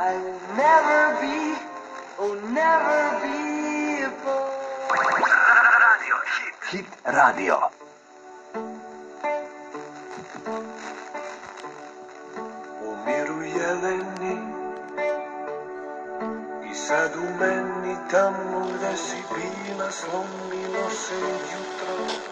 Oh, never be Radio Hit. Hit Radio. Umiru jeleni i sad u meni tamo gde si bila slomilo se jutro